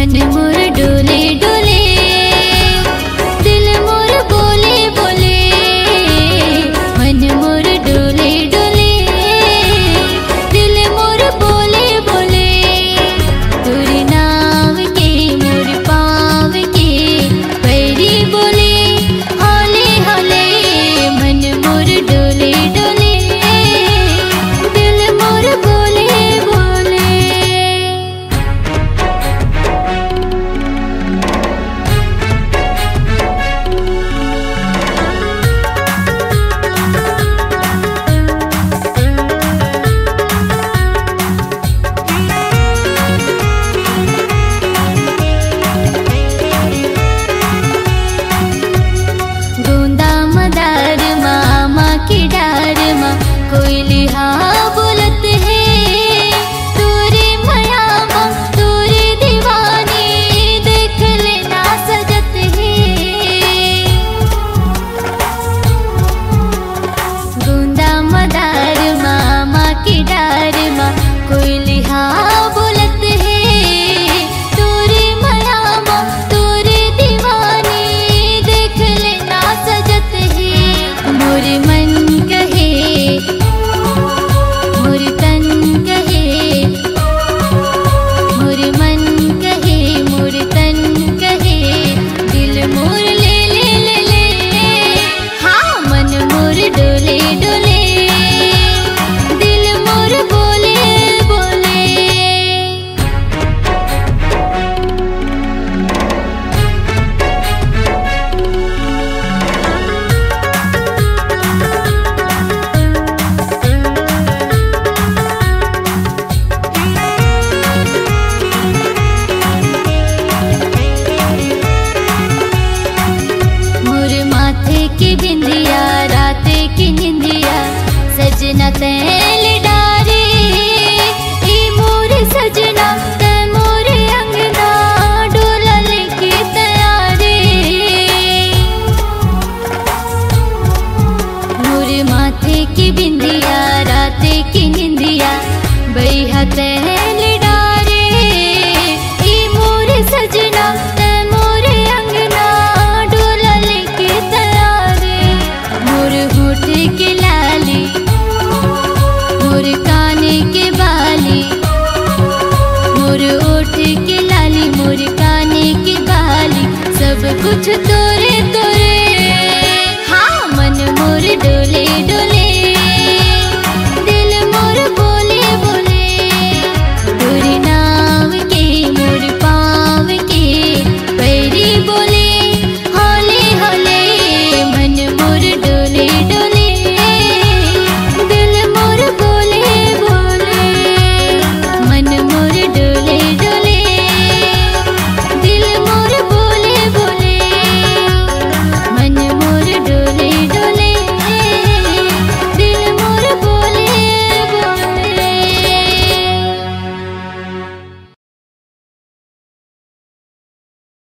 मजबूर डू 때 कुछ तोरे